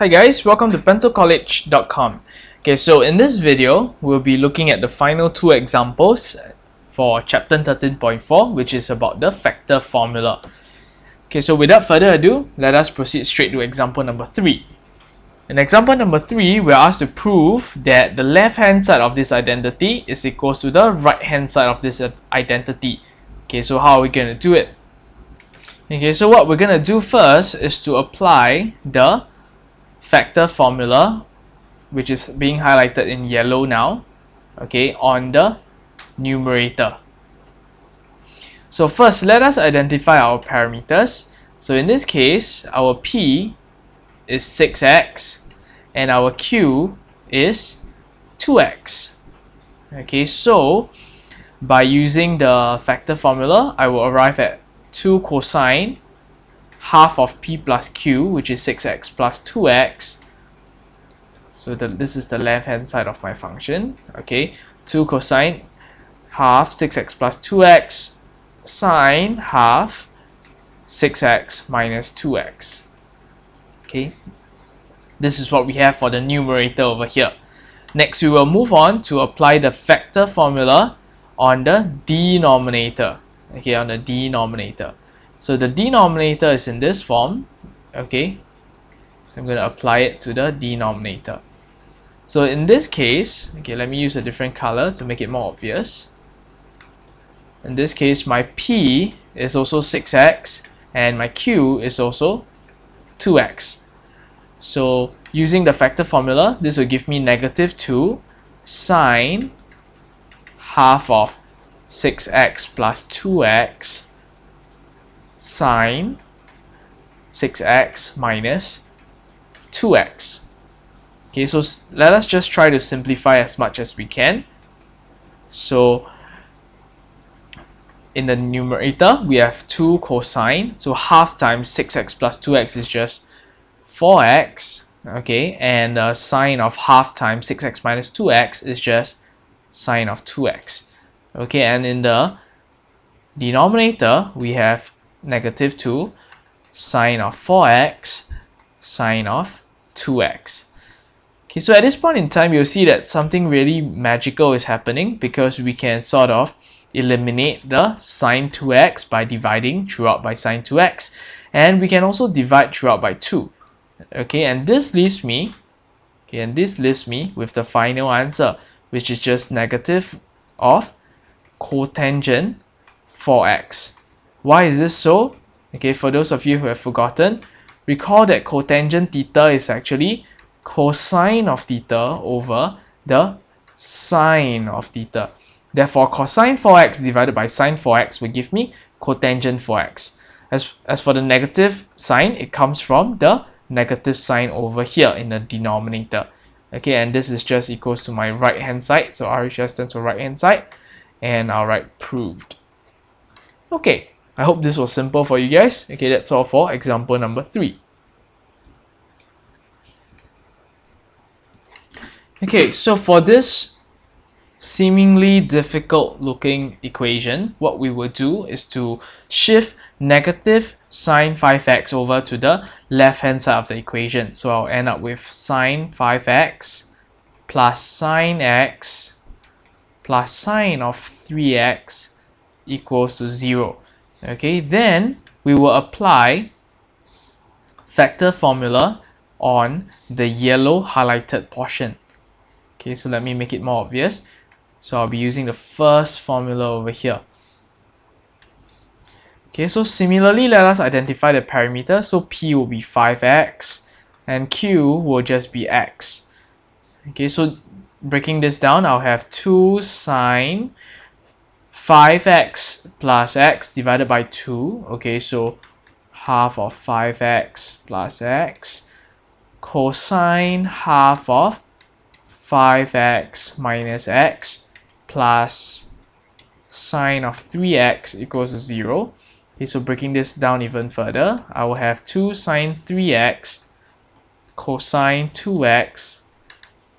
Hi guys, welcome to pencilcollege.com. Okay, so in this video, we'll be looking at the final two examples for chapter 13.4, which is about the factor formula. Okay, so without further ado, let us proceed straight to example number 3. In example number 3, we're asked to prove that the left-hand side of this identity is equal to the right-hand side of this identity. Okay, so how are we going to do it? Okay, so what we're going to do first is to apply the factor formula which is being highlighted in yellow now okay on the numerator. So first let us identify our parameters. So in this case our p is 6x and our q is 2x okay so by using the factor formula I will arrive at 2 cosine half of p plus q, which is 6x plus 2x. So the, this is the left hand side of my function. Okay, 2 cosine half 6x plus 2x sine half 6x minus 2x. Okay, this is what we have for the numerator over here. Next, we will move on to apply the factor formula on the denominator. Okay, on the denominator. So the denominator is in this form, okay? I'm going to apply it to the denominator. So in this case, okay, let me use a different color to make it more obvious. In this case, my P is also 6x and my Q is also 2x. So using the factor formula, this will give me negative 2 sine half of 6x plus 2x sine 6x minus 2x. Okay, so let us just try to simplify as much as we can. So in the numerator, we have 2 cosine. So half times 6x plus 2x is just 4x. Okay, and the sine of half times 6x minus 2x is just sine of 2x. Okay, and in the denominator, we have negative 2 sine of 4x sine of 2x. Okay, so at this point in time, you'll see that something really magical is happening because we can sort of eliminate the sine 2x by dividing throughout by sine 2x and we can also divide throughout by 2. Okay, and this leaves me, okay, and this leaves me with the final answer, which is just negative of cotangent 4x. Why is this so? Okay, for those of you who have forgotten, recall that cotangent theta is actually cosine of theta over the sine of theta. Therefore, cosine 4x divided by sine 4x will give me cotangent 4x. As, as for the negative sign, it comes from the negative sign over here in the denominator. Okay, and this is just equals to my right hand side. So RHS stands for right hand side. And I'll write proved. Okay, I hope this was simple for you guys. Okay, that's all for example number three. Okay, so for this seemingly difficult looking equation, what we will do is to shift negative sine 5x over to the left hand side of the equation. So I'll end up with sine 5x plus sine x plus sine of 3x equals to 0 okay then we will apply factor formula on the yellow highlighted portion. Okay so let me make it more obvious. So I'll be using the first formula over here. Okay so similarly let us identify the parameter. So P will be 5x and Q will just be x. Okay so breaking this down I'll have 2 sine 5x plus x divided by 2 okay so half of 5x plus x cosine half of 5x minus x plus sine of 3x equals to 0 okay so breaking this down even further I will have 2 sine 3x cosine 2x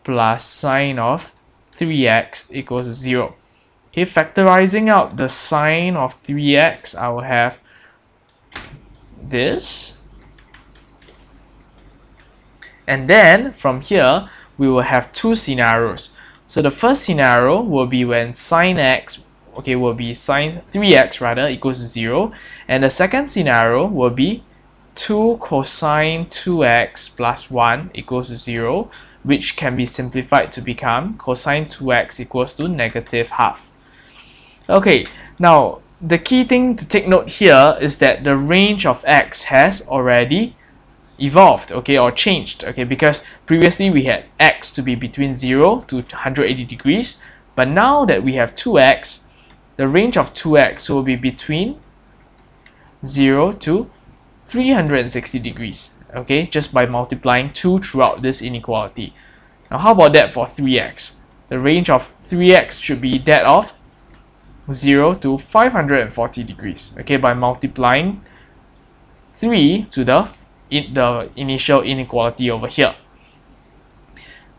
plus sine of 3x equals to 0 Okay, factorizing out the sine of 3x, I will have this. And then from here, we will have two scenarios. So the first scenario will be when sine x, okay, will be sine 3x rather equals to 0. And the second scenario will be 2 cosine 2x plus 1 equals to 0, which can be simplified to become cosine 2x equals to negative half. Okay, now the key thing to take note here is that the range of x has already evolved okay or changed okay because previously we had x to be between 0 to 180 degrees but now that we have 2x the range of 2x will be between 0 to 360 degrees okay just by multiplying 2 throughout this inequality. Now how about that for 3x the range of 3x should be that of 0 to 540 degrees okay by multiplying 3 to the in the initial inequality over here.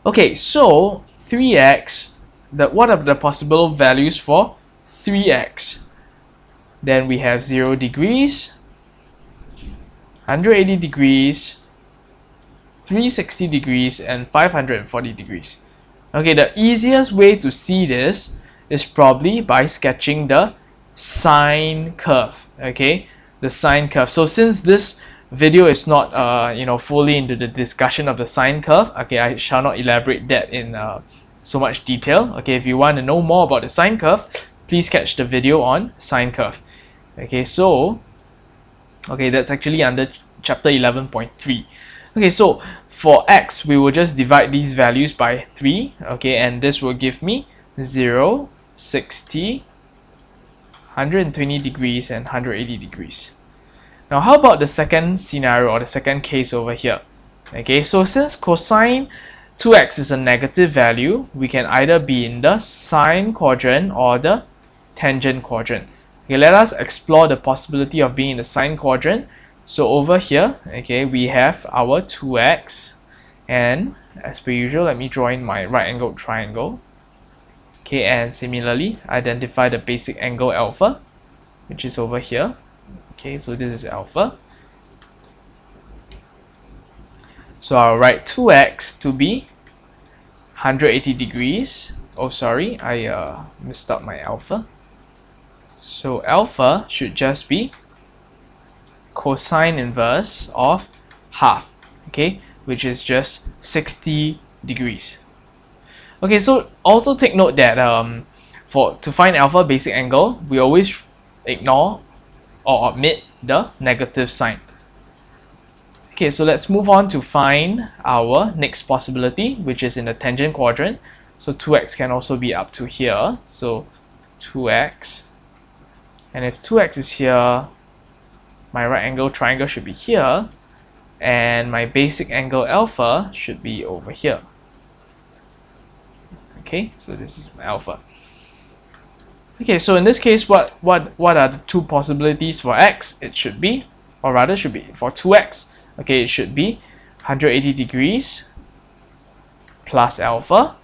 Okay so 3x the what are the possible values for 3x then we have 0 degrees 180 degrees 360 degrees and 540 degrees. Okay the easiest way to see this is probably by sketching the sine curve okay? The sine curve. So since this video is not uh, you know fully into the discussion of the sine curve okay I shall not elaborate that in uh, so much detail okay? If you want to know more about the sine curve please catch the video on sine curve okay? So okay that's actually under chapter 11.3 okay? So for x we will just divide these values by 3 okay? And this will give me 0 60, 120 degrees, and 180 degrees. Now, how about the second scenario or the second case over here? Okay, so since cosine 2x is a negative value, we can either be in the sine quadrant or the tangent quadrant. Okay, let us explore the possibility of being in the sine quadrant. So over here, okay, we have our 2x and as per usual, let me draw in my right angled triangle okay and similarly identify the basic angle alpha which is over here. Okay so this is alpha. So I'll write 2x to be 180 degrees. Oh sorry I uh, missed out my alpha. So alpha should just be cosine inverse of half okay which is just 60 degrees Okay, so also take note that um, for to find alpha basic angle, we always ignore or omit the negative sign. Okay, so let's move on to find our next possibility, which is in the tangent quadrant. So 2x can also be up to here. So 2x. And if 2x is here, my right angle triangle should be here. And my basic angle alpha should be over here okay so this is alpha. Okay so in this case what what what are the two possibilities for x? It should be or rather should be for 2x okay it should be 180 degrees plus alpha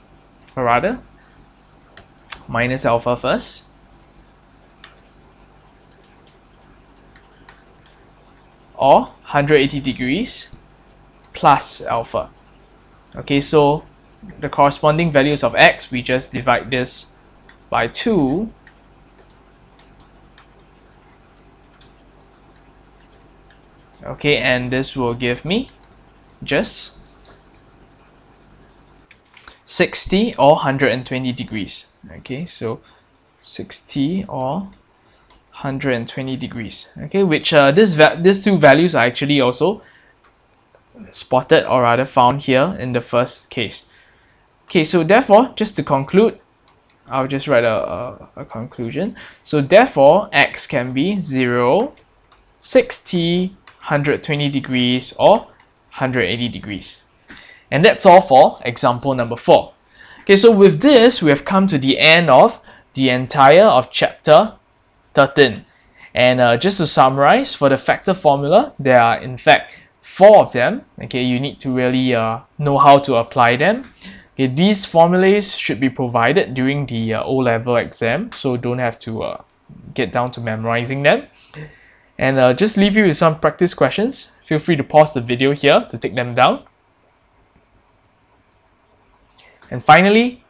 or rather minus alpha first. Or 180 degrees plus alpha. Okay so the corresponding values of x, we just divide this by 2 okay and this will give me just 60 or 120 degrees. Okay so 60 or 120 degrees. Okay which uh, this these two values are actually also spotted or rather found here in the first case Okay, so therefore, just to conclude, I'll just write a, a, a conclusion. So therefore, x can be 0, 60, 120 degrees, or 180 degrees. And that's all for example number 4. Okay, so with this, we have come to the end of the entire of chapter 13. And uh, just to summarize, for the factor formula, there are in fact four of them. Okay, you need to really uh, know how to apply them. Okay, these formulas should be provided during the uh, O-level exam, so don't have to uh, get down to memorizing them. And uh, just leave you with some practice questions. Feel free to pause the video here to take them down. And finally,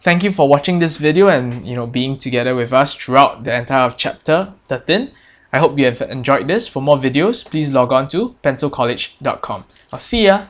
thank you for watching this video and you know being together with us throughout the entire chapter 13. I hope you have enjoyed this. For more videos, please log on to pencilcollege.com. I'll see ya!